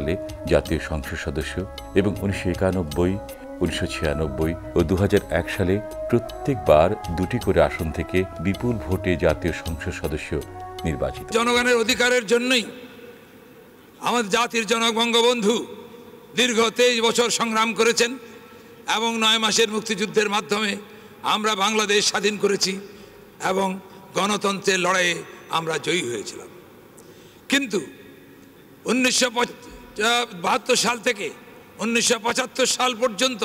সালে জাতীয় সংসদ সদস্য এবং উনিশশো একানব্বই, উনিশশো ছিয়ানব্বই ও দু হাজার এক সালে প্রত্যেকবার দুটি করে আসন থেকে বিপুল ভোটে জাতীয় সংসদ সদস্য নির্বাচিত। জনগণের অধিকারের জন্যই আমাদের জাতির জনক বঙ্গবন্ধু দীর্ঘ তেইশ বছর সংগ্রাম করেছেন এবং নয় মাসের মুক্তিযুদ্ধের মাধ্যমে আমরা বাংলাদেশ স্বাধীন করেছি এবং গণতন্ত্রের লড়াইয়ে আমরা জয়ী হয়েছিলাম। কিন্তু উনিশশো বাহাত্তর সাল থেকে উনিশশো পঁচাত্তর সাল পর্যন্ত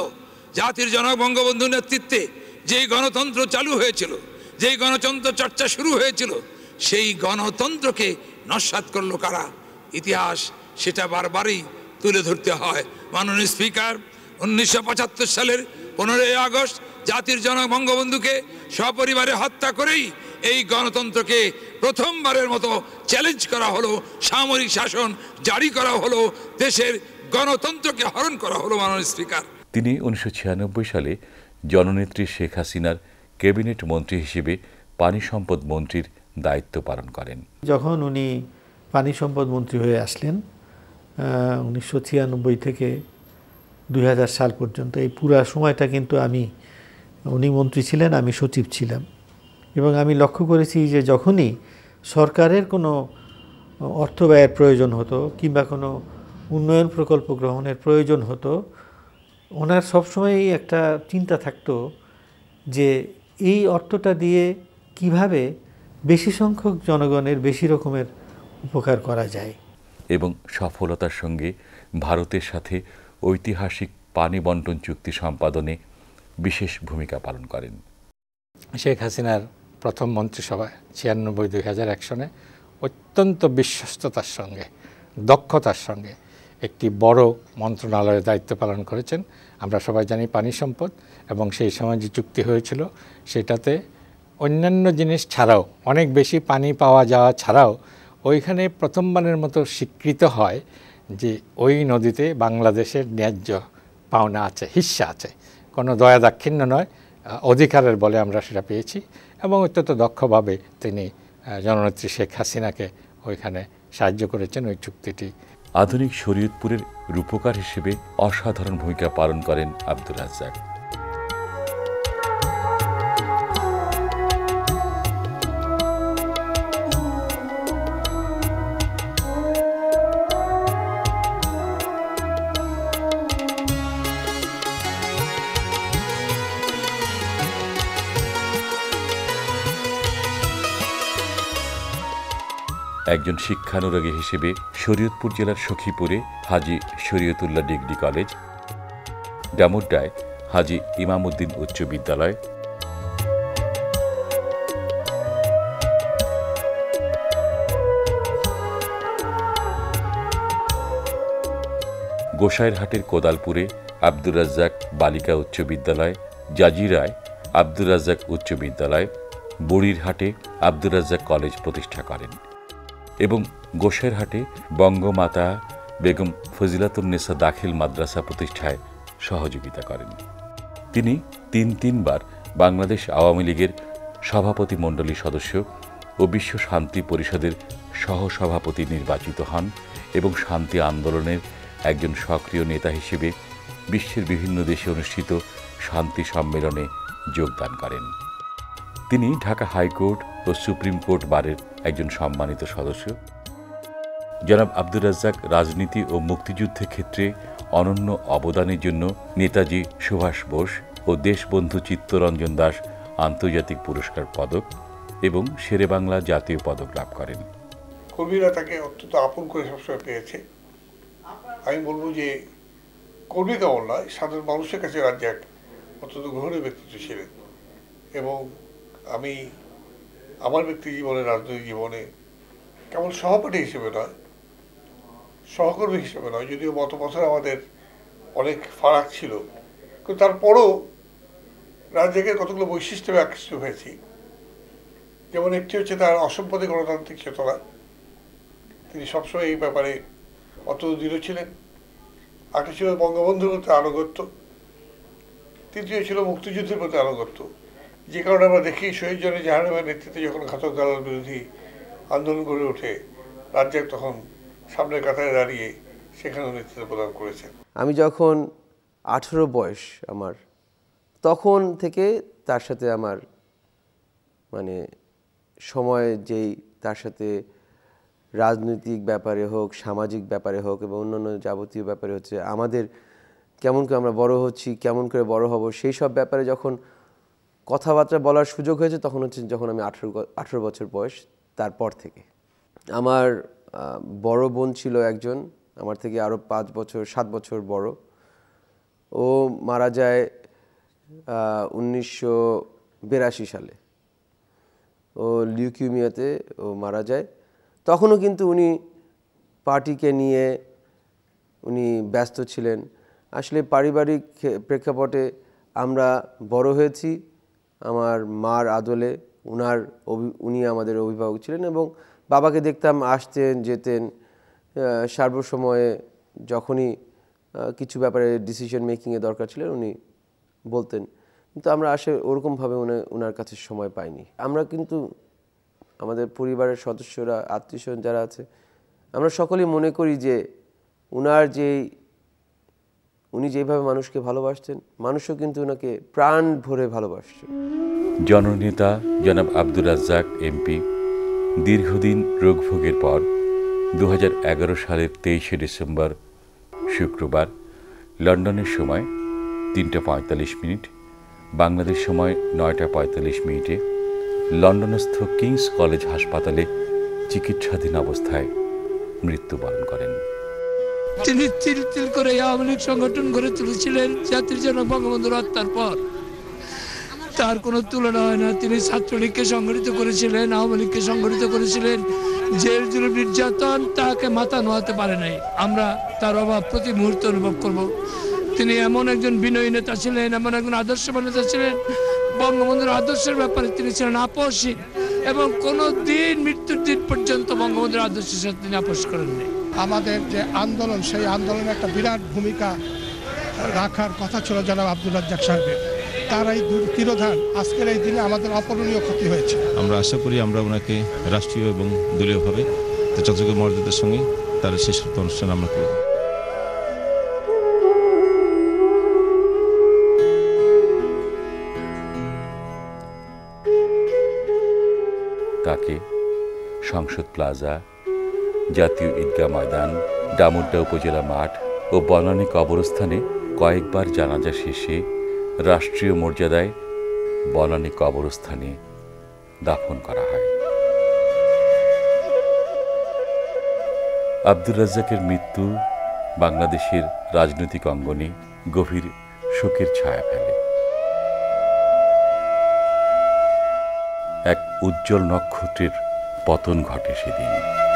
জাতির জনক বঙ্গবন্ধু নেতৃত্বে যেই গণতন্ত্র চালু হয়েছিল, যেই গণতন্ত্র চর্চা শুরু হয়েছিল, সেই গণতন্ত্রকে নস্বাত করল কারা? ইতিহাস সেটা বারবারই তুলে ধরতে হয়। মাননীয় স্পিকার, উনিশশো পঁচাত্তর সালের পনেরোই আগস্ট জাতির জনক বঙ্গবন্ধুকে সপরিবারে হত্যা করেই এই গণতন্ত্রকে প্রথমবারের মতো চ্যালেঞ্জ করা হলো সামরিক শাসন জারি করা হলো দেশের গণতন্ত্রকে হরণ করা হলো মাননীয় স্পিকার। তিনি উনিশশো ছিয়ানব্বই সালে জননেত্রী শেখ হাসিনার ক্যাবিনেট মন্ত্রী হিসেবে পানি সম্পদ মন্ত্রীর দায়িত্ব পালন করেন। যখন উনি পানি সম্পদ মন্ত্রী হয়ে আসলেন উনিশশো ছিয়ানব্বই থেকে দুই হাজার সাল পর্যন্ত এই পুরা সময়টা কিন্তু আমি উনি মন্ত্রী ছিলেন আমি সচিব ছিলাম। এবং আমি লক্ষ্য করেছি যে যখনই সরকারের কোনো অর্থ ব্যয়ের প্রয়োজন হতো কিংবা কোনো উন্নয়ন প্রকল্প গ্রহণের প্রয়োজন হতো ওনার সবসময়ই একটা চিন্তা থাকতো যে এই অর্থটা দিয়ে কীভাবে বেশি সংখ্যক জনগণের বেশি রকমের উপকার করা যায়। এবং সফলতার সঙ্গে ভারতের সাথে ঐতিহাসিক পানি বন্টন চুক্তি সম্পাদনে বিশেষ ভূমিকা পালন করেন। শেখ হাসিনার প্রথম মন্ত্রিসভায়, ছিয়ানব্বই দুই হাজার এক সনে, অত্যন্ত বিশ্বস্ততার সঙ্গে, দক্ষতার সঙ্গে একটি বড় মন্ত্রণালয়ের দায়িত্ব পালন করেছেন। আমরা সবাই জানি পানি সম্পদ এবং সেই সময় যে চুক্তি হয়েছিল সেটাতে অন্যান্য জিনিস ছাড়াও, অনেক বেশি পানি পাওয়া যাওয়া ছাড়াও ওইখানে প্রথমবারের মতো স্বীকৃত হয় যে ওই নদীতে বাংলাদেশের ন্যায্য পাওনা আছে, হিস্সা আছে। কোনো দয়া দাক্ষিণ্য নয় অধিকারের বলে আমরা সেটা পেয়েছি এবং অত্যন্ত দক্ষভাবে তিনি জননেত্রী শেখ হাসিনাকে ওইখানে সাহায্য করেছেন ওই চুক্তিটি। আধুনিক শরীয়তপুরের রূপকার হিসেবে অসাধারণ ভূমিকা পালন করেন আব্দুল রাজ্জাক। একজন শিক্ষানুরাগী হিসেবে শরীয়তপুর জেলার সখীপুরে হাজি শরীয়তুল্লাহ ডিগ্রি কলেজ ডামুড্ডায় হাজি ইমামউদ্দিন উচ্চ বিদ্যালয়। গোসাইরহাটের কোদালপুরে আব্দুর রাজ্জাক বালিকা উচ্চ বিদ্যালয়, জাজিরায় আব্দুর রাজ্জাক উচ্চ বিদ্যালয়, বুড়িরহাটে আব্দুর রাজ্জাক কলেজ প্রতিষ্ঠা করেন। এবং গোসেরহাটে বঙ্গমাতা বেগম ফজিলাতুন্নেসা দাখিল মাদ্রাসা প্রতিষ্ঠায় সহযোগিতা করেন। তিনি তিন তিনবার বাংলাদেশ আওয়ামী লীগের সভাপতি মণ্ডলী সদস্য ও বিশ্ব শান্তি পরিষদের সহসভাপতি নির্বাচিত হন এবং শান্তি আন্দোলনের একজন সক্রিয় নেতা হিসেবে বিশ্বের বিভিন্ন দেশে অনুষ্ঠিত শান্তি সম্মেলনে যোগদান করেন। তিনি ঢাকা হাইকোর্ট ও সুপ্রিম কোর্ট বারের একজন সম্মানিত সদস্য। জনাব আব্দুর রাজ্জাক রাজনীতি ও মুক্তিযুদ্ধের ক্ষেত্রে অনন্য অবদানের জন্য নেতাজি সুভাষ বোস ও দেশবন্ধু চিত্তরঞ্জন দাস আন্তর্জাতিক পুরস্কার পদক এবং শেরে বাংলা জাতীয় পদক লাভ করেন। কর্মীরা তাকে অত্যন্ত আপন করে সবসময় পেয়েছে। আমি বলব যে কর্মী কেমন নয় সাধারণ মানুষের কাছে রাজ্জাক অত্যন্ত গ্রহণীয় ব্যক্তিত্ব ছিলেন এবং আমি আমার ব্যক্তি জীবনে, রাজনৈতিক জীবনে কেমন সহপাঠী হিসেবে নয়, সহকর্মী হিসেবে নয়, যদিও গত বছর আমাদের অনেক ফারাক ছিল। কিন্তু তারপরও রাজ্জাকের কতগুলো বৈশিষ্ট্যে আকৃষ্ট হয়েছি। যেমন একটি হচ্ছে তার অসম্পদে গণতান্ত্রিক চেতনা। তিনি সবসময় এই ব্যাপারে অত দৃঢ় ছিলেন। আরেকটা ছিল বঙ্গবন্ধুর প্রতি আনুগত্য। তৃতীয় ছিল মুক্তিযুদ্ধের প্রতি আনুগত্য। যে কারণে আমরা দেখি শহীদ জনে জাহানুমের নেতৃত্বে যখন ঘাতক দালাল বিরোধী আন্দোলন গড়ে ওঠে, রাজ্জাক তখন সামনের কাতারে দাঁড়িয়ে সেখানেও নেতৃত্ব প্রদান করেছেন। আমি যখন আঠেরো বয়স আমার, তখন থেকে তার সাথে আমার মানে সময় যেই তার সাথে রাজনৈতিক ব্যাপারে হোক, সামাজিক ব্যাপারে হোক এবং অন্যান্য যাবতীয় ব্যাপারে হচ্ছে আমাদের কেমন করে আমরা বড় হচ্ছি, কেমন করে বড় হব, সেই সব ব্যাপারে যখন কথাবার্তা বলার সুযোগ হয়েছে তখন হচ্ছে যখন আমি আঠেরো আঠেরো বছর বয়স, তারপর থেকে। আমার বড় বোন ছিল একজন, আমার থেকে আরও পাঁচ বছর, সাত বছর বড়। ও মারা যায় উনিশশো বিরাশি সালে। ও লিউকিউমিয়াতে ও মারা যায়। তখনও কিন্তু উনি পার্টিকে নিয়ে উনি ব্যস্ত ছিলেন। আসলে পারিবারিক প্রেক্ষাপটে আমরা বড় হয়েছি। আমার মার আদলে উনার উনি আমাদের অভিভাবক ছিলেন এবং বাবাকে দেখতাম আসতেন, যেতেন সর্বসময়ে যখনই কিছু ব্যাপারে ডিসিশন মেকিংয়ে দরকার ছিলেন উনি বলতেন। কিন্তু আমরা আসে ওরকমভাবে ওনার কাছে সময় পাইনি। আমরা কিন্তু আমাদের পরিবারের সদস্যরা আত্মীয় যারা আছে, আমরা সকলেই মনে করি যে উনার যেই উনি যেভাবে মানুষকে ভালোবাসতেন, মানুষও কিন্তু ওনাকে প্রাণ ভরে ভালোবাসছে জননেতা জনাব আব্দুর রাজ্জাক, এমপি, দীর্ঘদিন রোগভোগের পর দু হাজার এগারো সালের তেইশে ডিসেম্বর, শুক্রবার, লন্ডনের সময় তিনটা পঁয়তাল্লিশ মিনিট, বাংলাদেশ সময় নয়টা পঁয়তাল্লিশ মিনিটে লন্ডনস্থ কিংস কলেজ হাসপাতালে চিকিৎসাধীন অবস্থায় মৃত্যুবরণ করেন। তিনি তিল তিল করে আওয়ামী লীগ সংগঠন গড়ে তুলেছিলেন, জাতির জনক বঙ্গবন্ধুর হত্যার পর তার কোনো তুলনা হয় না, তিনি ছাত্রলীগকে সংগঠিত করেছিলেন, আওয়ামী লীগকে সংগঠিত করেছিলেন। জেল জুলুম নির্যাতন তাকে মাথা নোয়াতে পারে নাই। আমরা তার অভাব প্রতি মুহূর্তে অনুভব করব। তিনি এমন একজন বিনয়ী নেতা ছিলেন, এমন একজন আদর্শবান নেতা ছিলেন। বঙ্গবন্ধুর আদর্শের ব্যাপারে তিনি ছিলেন আপসহীন এবং কোনো দিন মৃত্যুর দিন পর্যন্ত বঙ্গবন্ধুর আদর্শের সাথে তিনি আপোষ করেননি। আমাদের যে আন্দোলন সেই আন্দোলনে একটা বিরাট ভূমিকা রাখার কথা ছিল জনাব আব্দুল রাজ্জাক সাহেবের। তার এই তিরোধান আজকের এই দিনে আমাদের অপূরণীয় ক্ষতি হয়েছে। আমরা আশা করি আমরা ওনাকে রাষ্ট্রীয় এবং দলীয়ভাবে যথাযোগ্য মর্যাদার সঙ্গে তার শেষ অনুষ্ঠান আমরা করব। তাকে সংসদ প্লাজা জাতীয় ঈদগাহ ময়দান ডামুড্ডা উপজেলা মাঠ ও বনানী কবরস্থানে কয়েকবার জানাজা শেষে রাষ্ট্রীয় মর্যাদায় বনানী কবরস্থানে দাফন করা হয়। আব্দুর রাজ্জাকের মৃত্যু বাংলাদেশের রাজনৈতিক অঙ্গনে গভীর শোকের ছায়া ফেলে। এক উজ্জ্বল নক্ষত্রের পতন ঘটে সেদিন।